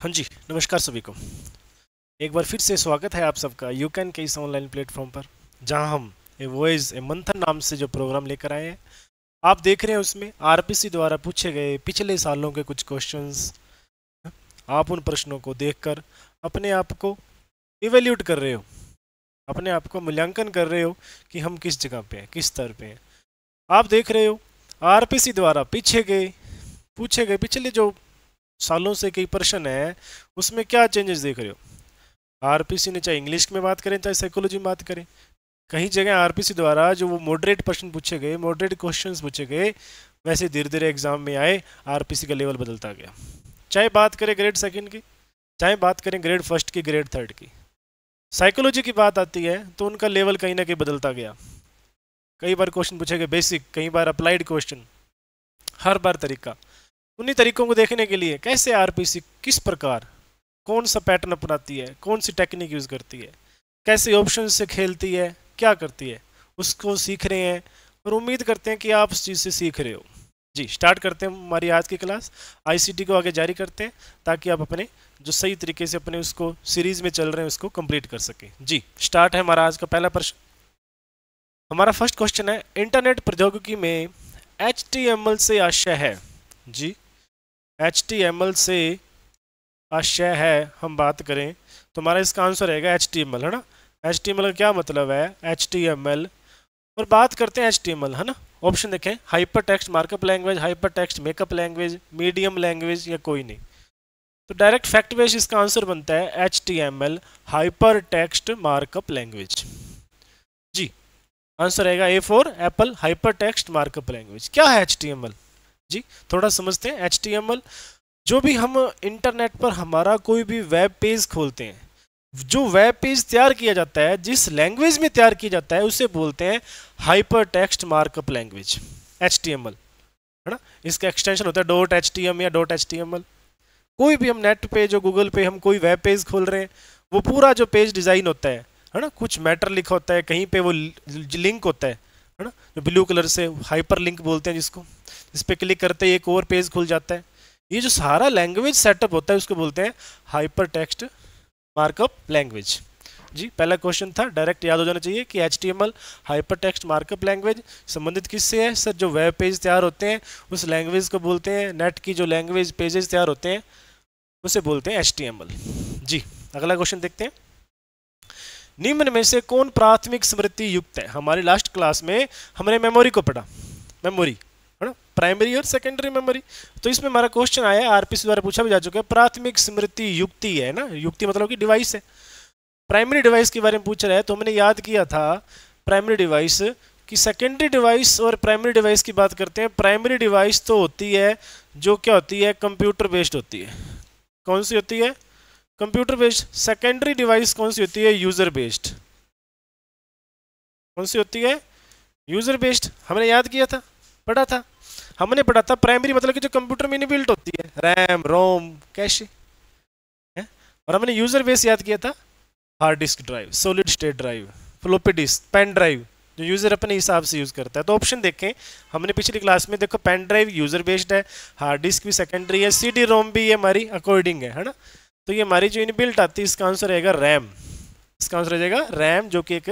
हाँ जी, नमस्कार सभी को। एक बार फिर से स्वागत है आप सबका यू कैन के इस ऑनलाइन प्लेटफॉर्म पर, जहाँ हम ए वॉइस ए मंथन नाम से जो प्रोग्राम लेकर आए हैं, आप देख रहे हैं उसमें आरपीसी द्वारा पूछे गए पिछले सालों के कुछ क्वेश्चंस आप उन प्रश्नों को देखकर अपने आप को इवेल्यूट कर रहे हो, अपने आप को मूल्यांकन कर रहे हो कि हम किस जगह पे हैं, किस स्तर पे हैं। आप देख रहे हो आरपीसी द्वारा पीछे गए, पूछे गए पिछले जो सालों से कई प्रश्न है, उसमें क्या चेंजेस देख रहे हो? आरपीसी ने चाहे इंग्लिश में बात करें, चाहे साइकोलॉजी में बात करें, कहीं जगह आरपीसी द्वारा जो वो मॉडरेट प्रश्न पूछे गए मॉडरेट क्वेश्चन पूछे गए, वैसे धीरे धीरे एग्ज़ाम में आए आरपीसी का लेवल बदलता गया। चाहे बात करें ग्रेड सेकेंड की, चाहे बात करें ग्रेड फ़र्स्ट की ग्रेड थर्ड की। साइकोलॉजी की बात आती है तो उनका लेवल कहीं ना कहीं बदलता गया। कई बार क्वेश्चन पूछे गए बेसिक कई बार अप्लाइड क्वेश्चन हर बार तरीका। उन्हीं तरीकों को देखने के लिए, कैसे आरपीसी किस प्रकार, कौन सा पैटर्न अपनाती है, कौन सी टेक्निक यूज़ करती है, कैसे ऑप्शन से खेलती है, क्या करती है, उसको सीख रहे हैं और उम्मीद करते हैं कि आप उस चीज़ से सीख रहे हो। जी स्टार्ट करते हैं हमारी आज की क्लास आईसीटी को आगे जारी करते हैं ताकि आप अपने, जो सही तरीके से अपने उसको सीरीज़ में चल रहे हैं, उसको कंप्लीट कर सकें। जी स्टार्ट है हमारा आज का पहला प्रश्न। हमारा फ़र्स्ट क्वेश्चन है इंटरनेट प्रौद्योगिकी में एचटीएमएल से आशय है। जी एचटीएमएल से आशय है, हम बात करें। तो हमारा इसका आंसर रहेगा एच टी है ना? एचटीएमएल का क्या मतलब है? एचटीएमएल और बात करते हैं एचटीएमएल है ना? ऑप्शन देखें। Hyper text markup language hyper text makeup language medium language या कोई नहीं। तो डायरेक्ट फैक्ट बेस इसका आंसर बनता है H T M L hyper text markup language जी आंसर रहेगा A for apple hyper text markup language क्या है एच टी एम एल जी, थोड़ा समझते हैं एच टी एम एल जो भी हम इंटरनेट पर हमारा कोई भी वेब पेज खोलते हैं, जो वेब पेज तैयार किया जाता है, जिस लैंग्वेज में तैयार किया जाता है, उसे बोलते हैं hyper text markup language H T M L है ना? इसका एक्सटेंशन होता है डॉट एच या डॉट एच कोई भी हम नेट पे, जो गूगल पे हम कोई वेब पेज खोल रहे हैं, वो पूरा जो पेज डिज़ाइन होता है है ना? कुछ मैटर लिखा होता है, कहीं पे वो लिंक होता है है ना? जो ब्लू कलर से हाइपर लिंक बोलते हैं जिसको। इस पर क्लिक करते ही एक और पेज खुल जाता है। ये जो सारा लैंग्वेज सेटअप होता है, उसको बोलते हैं हाइपर टेक्स्ट मार्कअप लैंग्वेज जी, पहला क्वेश्चन था डायरेक्ट याद हो जाना चाहिए कि H T M L hyper text markup language संबंधित किससे है? सर, जो वेब पेज तैयार होते हैं, उस लैंग्वेज को बोलते हैं नेट की जो लैंग्वेज पेजेस तैयार होते हैं, उसे बोलते हैं एच टी एम एल जी, अगला क्वेश्चन देखते हैं। निम्न में से कौन प्राथमिक स्मृति युक्त है? हमारी लास्ट क्लास में हमने मेमोरी को पढ़ा। मेमोरी है ना? प्राइमरी और सेकेंडरी मेमोरी तो इसमें हमारा क्वेश्चन आया आरपीसी द्वारा पूछा भी जा चुका है, प्राथमिक स्मृति युक्ति है ना? युक्ति मतलब कि डिवाइस है। प्राइमरी डिवाइस के बारे में पूछ रहा है तो हमने याद किया था प्राइमरी डिवाइस कि सेकेंडरी डिवाइस और प्राइमरी डिवाइस की बात करते हैं। प्राइमरी डिवाइस तो होती है, जो क्या होती है? कंप्यूटर बेस्ड होती है। कौन सी होती है? कंप्यूटर बेस्ड सेकेंडरी डिवाइस कौन सी होती है? यूज़र बेस्ड कौन सी होती है? यूज़र बेस्ड हमने याद किया था। पढ़ा था। हमने पढ़ा था प्राइमरी मतलब कि जो कंप्यूटर में इनबिल्ट होती है। RAM ROM cache. और हमने यूज़र बेस याद किया था। Hard disk drive solid state drive floppy disk pen drive जो यूज़र अपने हिसाब से यूज़ करता है। तो ऑप्शन देखें। हमने पिछली क्लास में देखो पेन ड्राइव यूज़र बेस्ड है। हार्ड डिस्क भी सेकेंडरी है। सी डी रोम भी ये हमारी अकॉर्डिंग है है ना? तो ये हमारी जो इनबिल्ट आती है, इसका आंसर रहेगा रैम इसका आंसर रहेगा रैम जो कि एक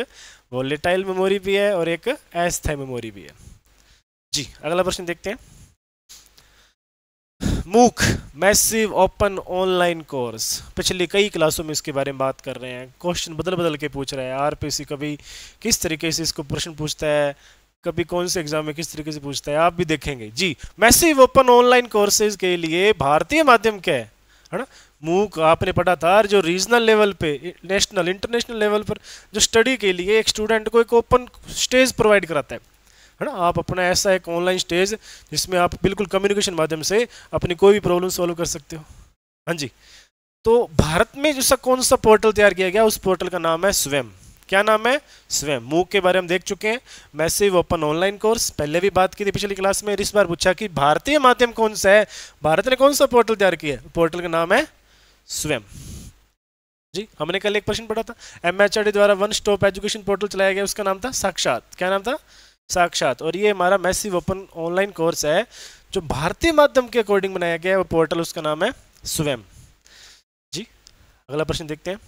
वोलेटाइल मेमोरी भी है और एक एस्थाई मेमोरी भी है। जी, अगला प्रश्न देखते हैं। मूक, मैसिव ओपन ऑनलाइन कोर्स। पिछली कई क्लासों में इसके बारे में बात कर रहे हैं। क्वेश्चन बदल बदल के पूछ रहे हैं। आरपीसी कभी किस तरीके से इसको प्रश्न पूछता है? कभी कौन से एग्ज़ाम में किस तरीके से पूछता है? आप भी देखेंगे। जी, मैसिव ओपन ऑनलाइन कोर्सेज के लिए भारतीय माध्यम क्या है? है ना? मूक, आपने पढ़ा था जो रीजनल लेवल पे, नेशनल, इंटरनेशनल लेवल पर जो स्टडी के लिए एक स्टूडेंट को एक ओपन स्टेज प्रोवाइड कराता है। है ना? आप अपना ऐसा एक ऑनलाइन स्टेज जिसमें आप बिल्कुल कम्युनिकेशन माध्यम से अपनी कोई भी प्रॉब्लम सॉल्व कर सकते हो। हाँ जी। तो भारत में जो कौन सा पोर्टल तैयार किया गया, उस पोर्टल का नाम है स्वयं क्या नाम है? स्वयं मूक के बारे में देख चुके हैं। मैसिव ओपन ऑनलाइन कोर्स पहले भी बात की थी पिछली क्लास में, इस बार पूछा कि भारतीय माध्यम कौन सा है? भारत ने कौन सा पोर्टल तैयार किया पोर्टल का नाम है स्वयं जी, हमने कल एक प्रश्न पढ़ा था। एम द्वारा वन स्टॉप एजुकेशन पोर्टल चलाया गया, उसका नाम था साक्षात। क्या नाम था? साक्षात। और ये हमारा मैसिव ओपन ऑनलाइन कोर्स है, जो भारतीय माध्यम के अकॉर्डिंग बनाया गया है, वो पोर्टल उसका नाम है स्वयं जी, अगला प्रश्न देखते हैं।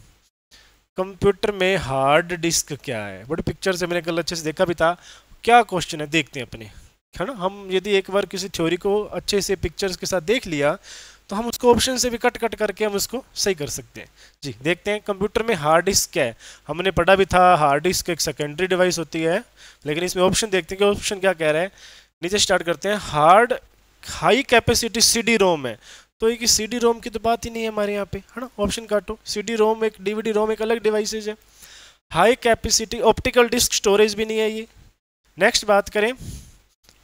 कंप्यूटर में हार्ड डिस्क क्या है? बड़े पिक्चर से मैंने कल अच्छे से देखा भी था। क्या क्वेश्चन है? देखते हैं अपने। है ना? हम यदि एक बार किसी थ्योरी को अच्छे से पिक्चर्स के साथ देख लिया तो हम उसको ऑप्शन से भी कट कट करके हम उसको सही कर सकते हैं। जी, देखते हैं कंप्यूटर में हार्ड डिस्क क्या है। हमने पढ़ा भी था हार्ड डिस्क एक सेकेंडरी डिवाइस होती है, लेकिन इसमें ऑप्शन देखते हैं कि ऑप्शन क्या कह रहा है। नीचे स्टार्ट करते हैं hard high capacity C D ROM है। तो एक सी डी रोम की तो बात ही नहीं है हमारे यहाँ पे, है ना? ऑप्शन काटो। सी डी रोम एक डी वी डी रोम एक अलग डिवाइसेज है। High capacity optical disk storage भी नहीं है ये। नेक्स्ट बात करें।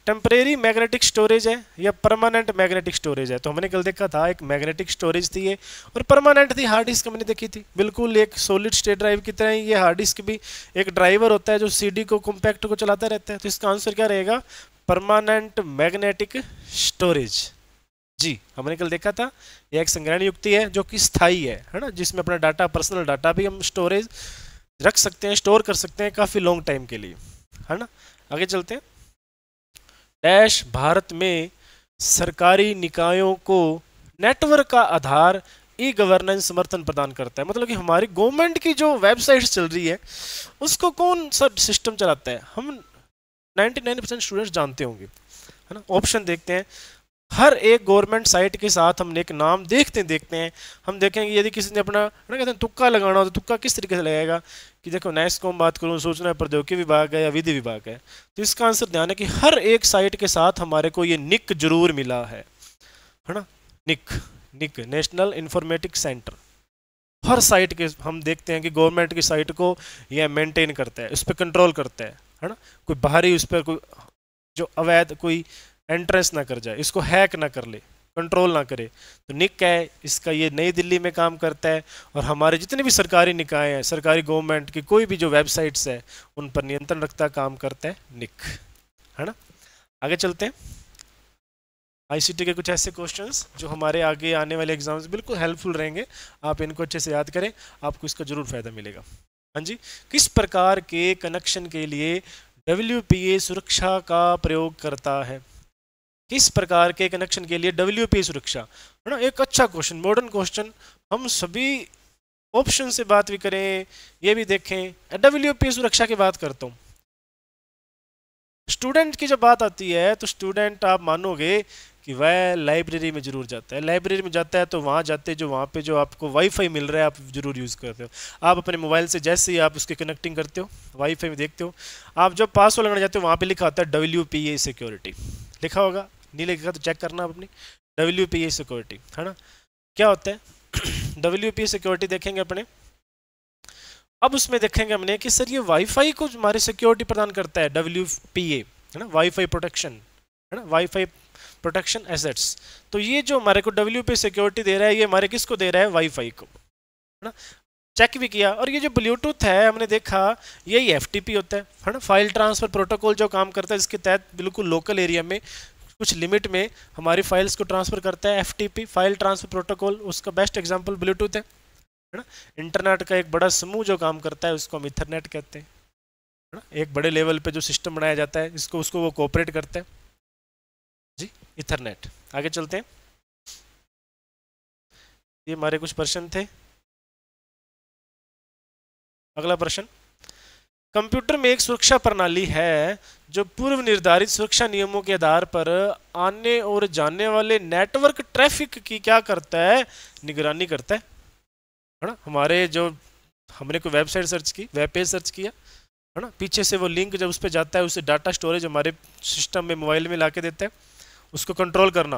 टेम्परेरी मैग्नेटिक स्टोरेज है, या परमानेंट मैग्नेटिक स्टोरेज है? तो हमने कल देखा था, एक मैग्नेटिक स्टोरेज थी ये, और परमानेंट थी हार्ड डिस्क हमने देखी थी। बिल्कुल एक सॉलिड स्टेट ड्राइव की तरह ही ये हार्ड डिस्क भी एक ड्राइवर होता है जो सीडी को कॉम्पैक्ट को चलाता रहता है। तो इसका आंसर क्या रहेगा? परमानेंट मैग्नेटिक स्टोरेज जी, हमने कल देखा था यह एक संग्रहण युक्ति है, जो कि स्थायी है है ना? जिसमें अपना डाटा पर्सनल डाटा भी हम स्टोरेज रख सकते हैं स्टोर कर सकते हैं काफ़ी लॉन्ग टाइम के लिए, है ना? आगे चलते हैं। डैश भारत में सरकारी निकायों को नेटवर्क का आधार ई गवर्नेंस समर्थन प्रदान करता है। मतलब कि हमारी गवर्नमेंट की जो वेबसाइट चल रही है, उसको कौन सा सिस्टम चलाता है? हम 99 परसेंट स्टूडेंट्स जानते होंगे, है ना? ऑप्शन देखते हैं। हर एक गवर्नमेंट साइट के साथ हम एक नाम देखते देखते हैं। हम देखेंगे यदि किसी ने अपना ना, कहते हैं, तुक्का लगाना हो तो तुक्का किस तरीके से लगेगा कि देखो नेक्स्ट को हम बात करूँ, सूचना प्रौद्योगिकी विभाग है या विधि विभाग है। तो इसका आंसर ध्यान है कि हर एक साइट के साथ हमारे को ये निक ज़रूर मिला है। है ना? NIC NIC national informatic centre हर साइट के हम देखते हैं कि गवर्नमेंट की साइट को यह मेंटेन करता है, उस पर कंट्रोल करता है। है ना? कोई बाहरी उस पर कोई, जो अवैध कोई एंट्रेंस ना कर जाए, इसको हैक ना कर ले। कंट्रोल ना करे। तो निक है, इसका ये नई दिल्ली में काम करता है और हमारे जितने भी सरकारी निकाय हैं, सरकारी गवर्नमेंट की कोई भी जो वेबसाइट्स है, उन पर नियंत्रण रखता काम करता है निक है ना? आगे चलते हैं। आईसीटी के कुछ ऐसे क्वेश्चंस जो हमारे आगे आने वाले एग्ज़ाम्स बिल्कुल हेल्पफुल रहेंगे। आप इनको अच्छे से याद करें, आपको इसका ज़रूर फ़ायदा मिलेगा। हाँ जी, किस प्रकार के कनेक्शन के लिए डब्ल्यू सुरक्षा का प्रयोग करता है? किस प्रकार के कनेक्शन के लिए डब्ल्यू सुरक्षा। है ना? एक अच्छा क्वेश्चन मॉडर्न क्वेश्चन हम सभी ऑप्शन से बात भी करें, ये भी देखें। डब्ल्यू सुरक्षा की बात करता हूँ। स्टूडेंट की जब बात आती है तो स्टूडेंट आप मानोगे कि वह लाइब्रेरी में ज़रूर जाता है। लाइब्रेरी में जाता है तो वहाँ जाते जो वहाँ पे जो आपको वाईफाई मिल रहा है, आप ज़रूर यूज़ करते हो। आप अपने मोबाइल से जैसे ही आप उसके कनेक्टिंग करते हो वाईफाई में देखते हो, आप जब पासवर्ड लगाने जाते हो, वहाँ पे लिखा होता है डब्ल्यू पी ए सिक्योरिटी लिखा होगा? नहीं लिखा तो चेक करना अपनी। डब्ल्यू पी ए सिक्योरिटी है ना? क्या होता है? डब्ल्यू पी ए सिक्योरिटी देखेंगे अपने। अब उसमें देखेंगे हमने कि सर ये वाईफाई को हमारे सिक्योरिटी प्रदान करता है डब्ल्यू पी ए है ना? वाईफाई प्रोटेक्शन है ना? वाईफाई प्रोटेक्शन एसेट्स तो ये जो हमारे को डब्ल्यू पी सिक्योरिटी दे रहा है, ये हमारे किसको दे रहा है? वाईफाई को, है ना? चेक भी किया और ये जो ब्लूटूथ है, हमने देखा, यही एफ़ होता है है ना? फ़ाइल ट्रांसफ़र प्रोटोकॉल जो काम करता है, इसके तहत बिल्कुल लोकल एरिया में कुछ लिमिट में हमारी फाइल्स को ट्रांसफ़र करता है एफटीपी फ़ाइल ट्रांसफ़र प्रोटोकॉल उसका बेस्ट एग्ज़ाम्पल ब्लूटूथ है है ना? इंटरनेट का एक बड़ा समूह जो काम करता है, उसको हम इथरनेट कहते हैं, है ना? एक बड़े लेवल पे जो सिस्टम बनाया जाता है, इसको, उसको वो कोऑपरेट करते हैं। जी इथरनेट आगे चलते हैं। ये हमारे कुछ प्रश्न थे। अगला प्रश्न। कंप्यूटर में एक सुरक्षा प्रणाली है जो पूर्व निर्धारित सुरक्षा नियमों के आधार पर आने और जाने वाले नेटवर्क ट्रैफ़िक की क्या करता है, निगरानी करता है। है ना? हमारे जो, हमने कोई वेबसाइट सर्च की, वेब पेज सर्च किया, है ना? पीछे से वो लिंक जब उस पर जाता है, उसे डाटा स्टोरेज हमारे सिस्टम में मोबाइल में ला के देता है। उसको कंट्रोल करना।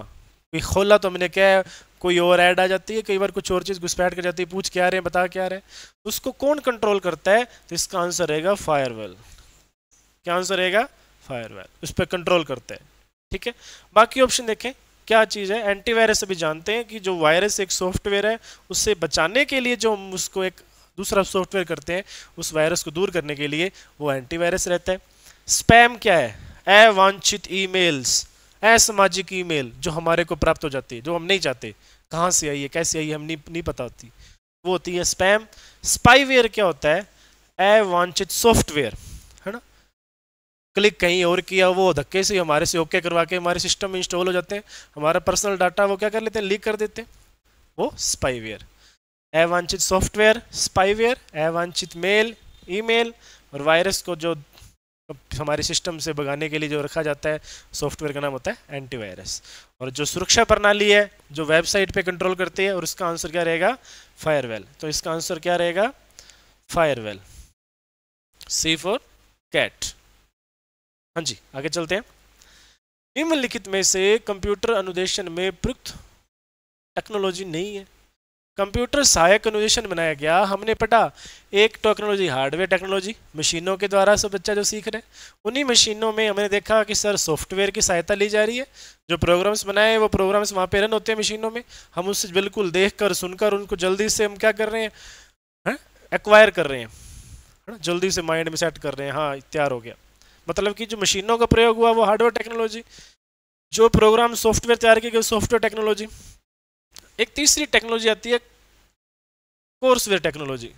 कोई खोला तो हमने क्या कोई और ऐड आ जाती है, कई बार कुछ और चीज़ घुसपैठ कर जाती है, पूछ क्या रहे हैं, बता क्या रहे हैं। उसको कौन कंट्रोल करता है? तो इसका आंसर रहेगा फायरवेल क्या आंसर रहेगा? फायरवेल उस पर कंट्रोल करता है। ठीक है? बाकी ऑप्शन देखें, क्या चीज़ है? एंटीवायरस अभी जानते हैं कि जो वायरस एक सॉफ्टवेयर है, उससे बचाने के लिए जो हम उसको एक दूसरा सॉफ्टवेयर करते हैं, उस वायरस को दूर करने के लिए वो एंटीवायरस रहता है। स्पैम क्या है? अवांछित ईमेल्स असामाजिक ईमेल जो हमारे को प्राप्त हो जाती है, जो हम नहीं चाहते। कहाँ से आई है, कैसे आई है, हम नहीं नहीं पता होती। वो होती है स्पैम स्पाईवेयर क्या होता है? अवांछित सॉफ्टवेयर है ना? क्लिक कहीं और किया, वो धक्के से हमारे से ओके करवा के हमारे सिस्टम में इंस्टॉल हो जाते हैं। हमारा पर्सनल डाटा वो क्या कर लेते हैं? लीक कर देते हैं। वो स्पाईवेयर अवांछित सॉफ्टवेयर स्पाईवेयर अवांछित मेल ईमेल और वायरस को जो हमारे सिस्टम से भगाने के लिए जो रखा जाता है सॉफ्टवेयर का नाम होता है एंटीवायरस और जो सुरक्षा प्रणाली है, जो वेबसाइट पे कंट्रोल करती है, और इसका आंसर क्या रहेगा? फायरवेल तो इसका आंसर क्या रहेगा? फायरवेल सी फॉर कैट हाँ जी, आगे चलते हैं. निम्नलिखित में से कंप्यूटर अनुदेशन में प्रयुक्त टेक्नोलॉजी नहीं है. कंप्यूटर सहायक अनुदेशन बनाया गया। हमने पढ़ा, एक टेक्नोलॉजी हार्डवेयर टेक्नोलॉजी मशीनों के द्वारा सब बच्चा जो सीख रहे हैं। उन्हीं मशीनों में हमने देखा कि सर सॉफ्टवेयर की सहायता ली जा रही है। जो प्रोग्राम्स बनाए हैं, वो प्रोग्राम्स वहाँ पे रन होते हैं मशीनों में। हम उससे बिल्कुल देख कर सुनकर, उनको जल्दी से हम क्या कर रहे हैं? एक्वायर कर रहे हैं। जल्दी से माइंड में सेट कर रहे हैं। हाँ तैयार हो गया। मतलब कि जो मशीनों का प्रयोग हुआ, वो हार्डवेयर टेक्नोलॉजी जो प्रोग्राम सॉफ्टवेयर तैयार किए गए सॉफ्टवेयर टेक्नोलॉजी एक तीसरी टेक्नोलॉजी आती है कोर्सवेयर टेक्नोलॉजी।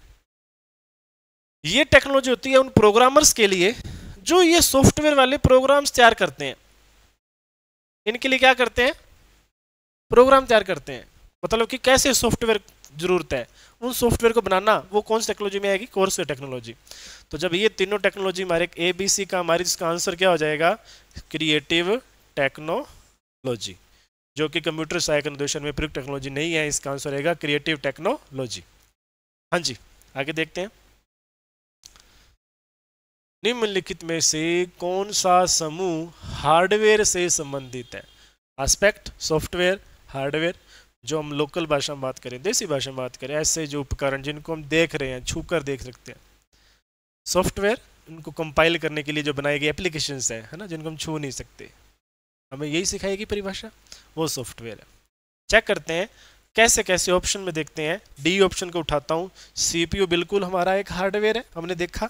ये टेक्नोलॉजी होती है उन प्रोग्रामर्स के लिए जो ये सॉफ्टवेयर वाले प्रोग्राम्स तैयार करते हैं। इनके लिए क्या करते हैं? प्रोग्राम तैयार करते हैं। मतलब कि कैसे सॉफ्टवेयर ज़रूरत है? उन सॉफ्टवेयर को बनाना, वो कौन सी टेक्नोलॉजी में आएगी? Courseware technology. तो जब ये तीनों टेक्नोलॉजी, हमारे ए बी सी का, हमारी जिसका आंसर क्या हो जाएगा? क्रिएटिव टेक्नोलॉजी जो कि कंप्यूटर सहायक अनुदेशन में प्रयुक्त टेक्नोलॉजी नहीं है, इसका आंसर रहेगा क्रिएटिव टेक्नोलॉजी हाँ जी, आगे देखते हैं। निम्नलिखित में से कौन सा समूह हार्डवेयर से संबंधित है? एस्पेक्ट सॉफ्टवेयर हार्डवेयर जो हम लोकल भाषा में बात करें, देसी भाषा में बात करें, ऐसे जो उपकरण जिनको हम देख रहे हैं छू कर देख सकते हैं। सॉफ्टवेयर उनको कंपाइल करने के लिए जो बनाई गई एप्लीकेशंस है है ना, जिनको हम छू नहीं सकते। हमें यही सिखाएगी परिभाषा, वो सॉफ्टवेयर है। चेक करते हैं, कैसे कैसे ऑप्शन में देखते हैं। डी ऑप्शन को उठाता हूँ। सीपीयू बिल्कुल हमारा एक हार्डवेयर है, हमने देखा।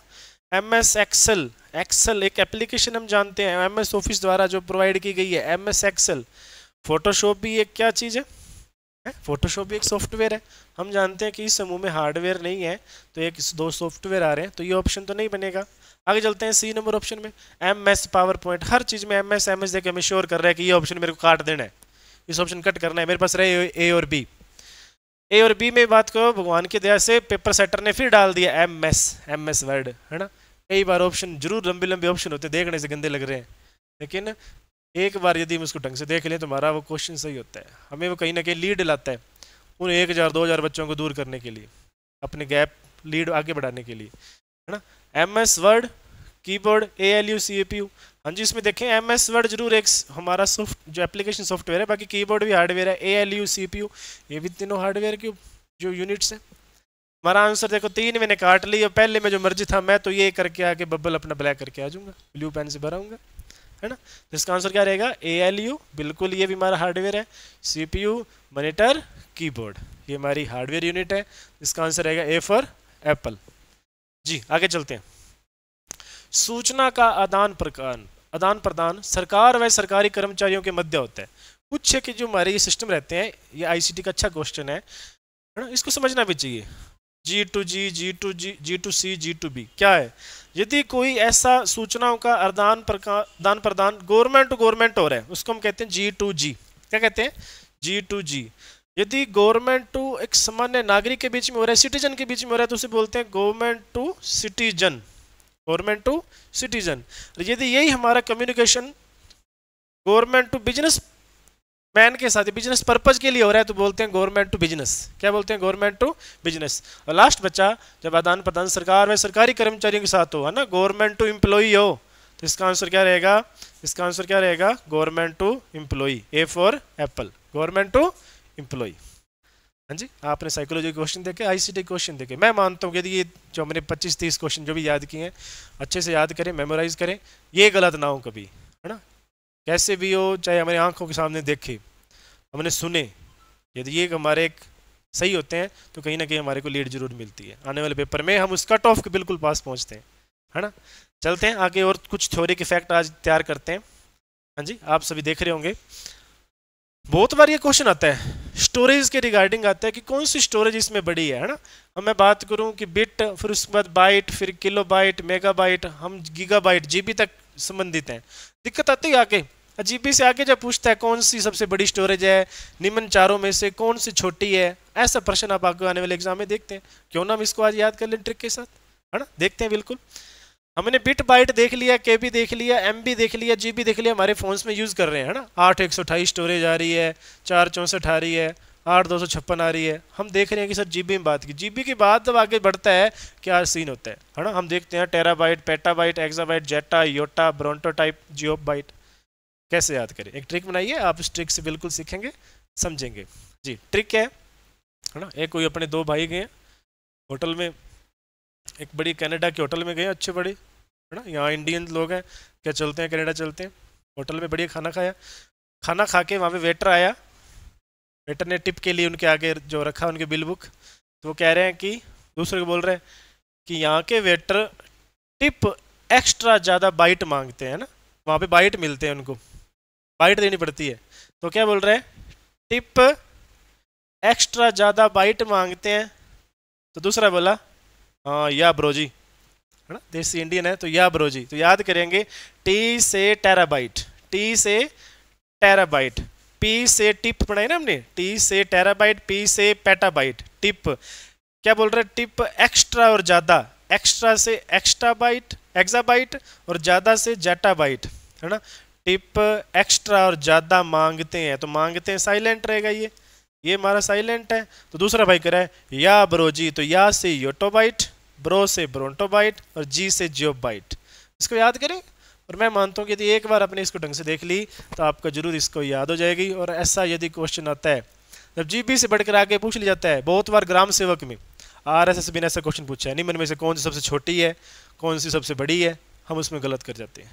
एम एस एक्सल एक्सल एक एप्लीकेशन हम जानते हैं। एम एस ऑफ़िस द्वारा जो प्रोवाइड की गई है एम एस एक्सल फोटोशॉप भी एक क्या चीज़ है? फोटोशॉप भी एक सॉफ्टवेयर है। हम जानते हैं कि इस समूह में हार्डवेयर नहीं है तो एक दो सॉफ्टवेयर आ रहे हैं तो ये ऑप्शन तो नहीं बनेगा। आगे चलते हैं सी नंबर ऑप्शन में। एम एस पावर पॉइंट हर चीज़ में एम एस एम एस देखे हमें श्योर कर रहा है कि ये ऑप्शन मेरे को काट देना है। इस ऑप्शन कट करना है। मेरे पास रहे ए और बी ए और बी में बात करो, भगवान की दया से पेपर सेटर ने फिर डाल दिया M S M S Word है ना? कई बार ऑप्शन ज़रूर लंबे लंबे ऑप्शन होते देखने से गंदे लग रहे हैं। लेकिन एक बार यदि हम उसको ढंग से देख लें तो हमारा वो क्वेश्चन सही होता है। हमें वो कहीं ना कहीं लीड लाता है, उन एक हज़ार, दो हज़ार बच्चों को दूर करने के लिए, अपने गैप लीड आगे बढ़ाने के लिए, है ना? M S Word, keyboard A L U C A P U हाँ जी, इसमें देखें, एम एस वर्ड ज़रूर एक हमारा सॉफ्ट जो एप्लीकेशन सॉफ्टवेयर है, बाकी कीबोर्ड भी हार्डवेयर है A L U C P U ये भी तीनों हार्डवेयर के जो यूनिट्स हैं। हमारा आंसर देखो, तीन मैंने काट लिया पहले में जो मर्ज़ी था, मैं तो ये करके आके बबल अपना ब्लैक करके आ जाऊँगा ब्लू पेन से भराऊँगा, है ना? तो इसका आंसर क्या रहेगा? ए एल यू बिल्कुल ये भी हमारा हार्डवेयर है C P U monitor keyboard ये हमारी हार्डवेयर यूनिट है, इसका आंसर रहेगा ए फॉर एप्पल जी, आगे चलते हैं। सूचना का आदान प्रदान आदान प्रदान सरकार व सरकारी कर्मचारियों के मध्य होता है। कुछ है कि जो हमारे ये सिस्टम रहते हैं, ये आईसीटी का अच्छा क्वेश्चन है ना? इसको समझना भी चाहिए। G to G G to G G to C G to B क्या है? यदि कोई ऐसा सूचनाओं का आदान प्रदान प्रदान गवर्नमेंट टू गवर्नमेंट हो रहा है, उसको हम कहते हैं जी टू जी क्या कहते हैं? जी टू जी यदि गवर्नमेंट टू एक सामान्य नागरिक के बीच में हो रहा है, सिटीजन के बीच में हो रहा है तो उसे बोलते हैं government to citizen. Government to citizen. यदि यही हमारा communication government to business man के साथ बिज़नेस पर्पज के लिए हो रहा है तो बोलते हैं गवर्नमेंट टू बिज़नेस क्या बोलते हैं? गवर्नमेंट टू बिज़नेस और लास्ट बच्चा, जब आदान प्रदान सरकार व सरकारी कर्मचारियों के साथ हो, है ना? गवर्नमेंट टू एम्प्लॉई हो तो इसका आंसर क्या रहेगा? इसका आंसर क्या रहेगा? Government to employee A for apple government to employee हाँ जी, आपने साइकोलॉजी के क्वेश्चन देखे आईसीटी क्वेश्चन देखे। मैं मानता हूँ यदि ये जो हमने 25-30 क्वेश्चन जो भी याद किए हैं, अच्छे से याद करें मेमोराइज करें, ये गलत ना हो कभी, है ना? कैसे भी हो, चाहे हमारी आँखों के सामने देखे, हमने सुने, यदि ये हमारे एक सही होते हैं तो कहीं ना कहीं हमारे को लीड ज़रूर मिलती है। आने वाले पेपर में हम उस कट ऑफ़ के बिल्कुल पास पहुँचते हैं, है ना? चलते हैं, आगे और कुछ थ्योरी के फैक्ट आज तैयार करते हैं। हाँ जी, आप सभी देख रहे होंगे। बहुत बार ये क्वेश्चन आता है। स्टोरेज के रिगार्डिंग आता है कि कौन सी स्टोरेज इसमें बड़ी है ना? अब मैं बात करूँ कि बिट फिर उसके बाद बाइट फिर किलो बाइट मेगा बाइट हम गीगा बाइट जीबी तक संबंधित हैं। दिक्कत आती है आके जीबी से आगे जब पूछता है कौन सी सबसे बड़ी स्टोरेज है, निम्न चारों में से कौन सी छोटी है, ऐसा प्रश्न आप आगे आने वाले एग्ज़ाम में देखते हैं। क्यों ना हम इसको आज याद कर लें ट्रिक के साथ, है ना? देखते हैं बिल्कुल। हमने बिट बाइट देख लिया, के बी देख लिया, एम बी देख लिया, जी बी देख लिया, हमारे फोन्स में यूज़ कर रहे हैं ना? आठ, एक सौ अठाईस स्टोरेज आ रही है, चार, चौंसठ आ रही है, आठ, दो सौ छप्पन आ रही है। हम देख रहे हैं कि सर जीबी में बात की। जीबी की बात जब आगे बढ़ता है, क्या सीन होता है है ना? हम देखते हैं terabyte petabyte exabyte zetta yotta bronto type geo byte कैसे याद करें? एक ट्रिक बनाइए आप इस ट्रिक से बिल्कुल सीखेंगे, समझेंगे। जी ट्रिक है है ना? एक कोई अपने दो भाई गए होटल में, एक बड़ी कनाडा के होटल में गए अच्छे बड़े। है ना? यहाँ इंडियन लोग हैं, क्या चलते हैं, कनाडा चलते हैं। होटल में बढ़िया खाना खाया। खाना खा के वहाँ पे वेटर आया। वेटर ने टिप के लिए उनके आगे जो रखा, उनके बिल बुक तो वो कह रहे हैं कि, दूसरे को बोल रहे हैं कि यहाँ के वेटर टिप एक्स्ट्रा ज़्यादा बाइट मांगते हैं ना? वहाँ पे बाइट मिलते हैं उनको। बाइट देनी पड़ती है। तो क्या बोल रहे हैं? टिप एक्स्ट्रा ज़्यादा बाइट मांगते हैं। तो दूसरा बोला हाँ या ब्रोजी है ना? देसी इंडियन है तो या ब्रोजी तो याद करेंगे टी से टेराबाइट टी से टेराबाइट पी से टिप पढ़ाई ना हमने? टी से टेराबाइट पी से पेटाबाइट टिप क्या बोल रहे टिप एक्स्ट्रा और ज़्यादा एक्स्ट्रा से एक्स्ट्रा बाइट एक्साबाइट और ज़्यादा से जेटाबाइट है ना? टिप एक्स्ट्रा और ज़्यादा मांगते हैं तो मांगते हैं साइलेंट रहेगा ये। ये हमारा साइलेंट है तो दूसरा भाई कह रहा है, या ब्रोजी तो या से योटोबाइट ब्रो से ब्रोंटोबाइट और जी से जियोबाइट। इसको याद करें, और मैं मानता हूँ कि यदि एक बार आपने इसको ढंग से देख ली तो आपका ज़रूर इसको याद हो जाएगी, और ऐसा यदि क्वेश्चन आता है, जब जीबी से बढ़कर आगे पूछ लिया जाता है, बहुत बार ग्राम सेवक में आर एस एस बिना ऐसा क्वेश्चन पूछा है, नहीं, मन में से कौन सी सबसे छोटी है, कौन सी सबसे बड़ी है? हम उसमें गलत कर जाते हैं।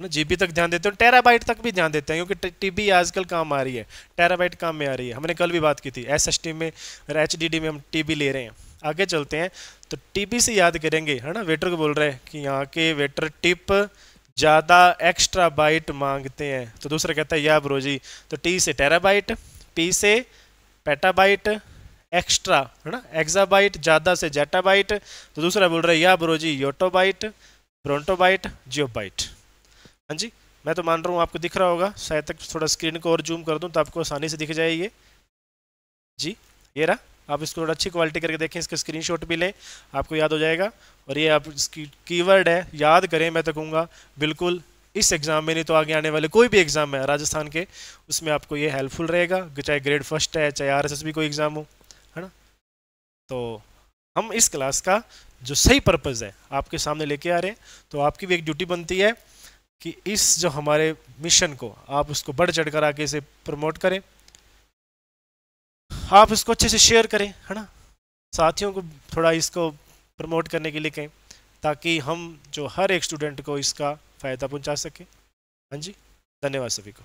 ना जीबी तक ध्यान देते हैं टेराबाइट तक भी ध्यान देते हैं, क्योंकि टीबी आजकल काम आ रही है, टेराबाइट काम में आ रही है। हमने कल भी बात की थी एस एस टी में और एच डी डी में हम टीबी ले रहे हैं। आगे चलते हैं तो टीबी से याद करेंगे, है ना? वेटर को बोल रहे हैं कि यहाँ के वेटर टिप ज़्यादा एक्स्ट्रा बाइट मांगते हैं। तो दूसरा कहता है, या ब्रो जी तो टी से टेराबाइट, पी से पेटाबाइट एक्स्ट्रा, है ना? एक्साबाइट ज़्यादा से जेटाबाइट। तो दूसरा बोल रहा है, या ब्रो जी, योटोबाइट, ब्रोंटोबाइट, जियोबाइट। हाँ जी, मैं तो मान रहा हूँ, आपको दिख रहा होगा, शायद तक थोड़ा स्क्रीन को और जूम कर दूँ तो आपको आसानी से दिख जाए ये जी, ये रहा। आप इसको अच्छी क्वालिटी करके देखें, इसका स्क्रीनशॉट भी लें, आपको याद हो जाएगा। और ये आप इसकी कीवर्ड है, याद करें, मैं तो कहूँगा, बिल्कुल इस एग्ज़ाम में नहीं तो आगे आने वाले कोई भी एग्ज़ाम है राजस्थान के, उसमें आपको ये हेल्पफुल रहेगा, चाहे ग्रेड फ़र्स्ट है, चाहे आर भी कोई एग्ज़ाम हो, है ना? तो हम इस क्लास का जो सही पर्पज़ है, आपके सामने लेके आ रहे हैं। तो आपकी भी एक ड्यूटी बनती है कि इस जो हमारे मिशन को आप उसको बढ़ चढ़ कर आके इसे प्रमोट करें। आप इसको अच्छे से शेयर करें, है ना? साथियों को थोड़ा इसको प्रमोट करने के लिए कहें, ताकि हम जो हर एक स्टूडेंट को इसका फ़ायदा पहुँचा सकें। हाँ जी, धन्यवाद सभी को।